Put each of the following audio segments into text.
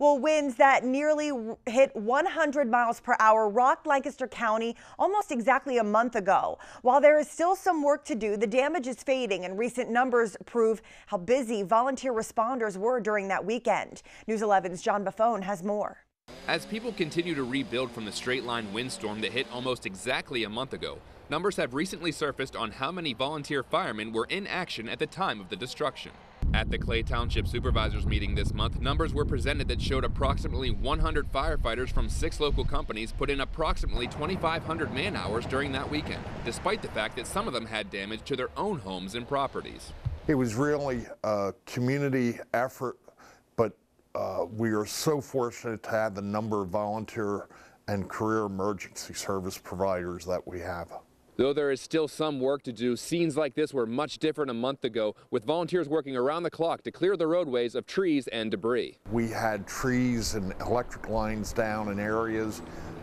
Well, winds that nearly hit 100 miles per hour rocked Lancaster County almost exactly a month ago. While there is still some work to do, the damage is fading and recent numbers prove how busy volunteer responders were during that weekend. News 11's John Buffone has more. As people continue to rebuild from the straight line windstorm that hit almost exactly a month ago, numbers have recently surfaced on how many volunteer firemen were in action at the time of the destruction. At the Clay Township Supervisors meeting this month, numbers were presented that showed approximately 100 firefighters from six local companies put in approximately 2,500 man hours during that weekend, despite the fact that some of them had damage to their own homes and properties. It was really a community effort, but uh, we are so fortunate to have the number of volunteer and career emergency service providers that we have. Though there is still some work to do, scenes like this were much different a month ago, with volunteers working around the clock to clear the roadways of trees and debris. We had trees and electric lines down in areas,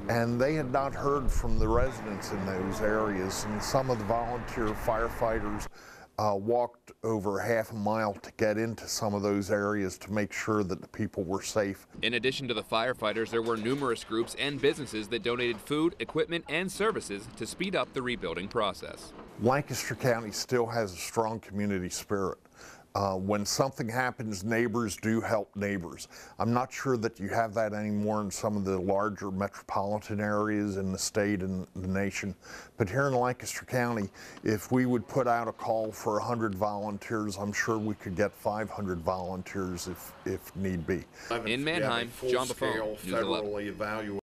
and they had not heard from the residents in those areas. And some of the volunteer firefighters uh, walked over half a mile to get into some of those areas to make sure that the people were safe. In addition to the firefighters, there were numerous groups and businesses that donated food, equipment, and services to speed up the rebuilding process. Lancaster County still has a strong community spirit. Uh, when something happens, neighbors do help neighbors. I'm not sure that you have that anymore in some of the larger metropolitan areas in the state and the nation. But here in Lancaster County, if we would put out a call for 100 volunteers, I'm sure we could get 500 volunteers if, if need be. In Manheim, John Buffone, News 11.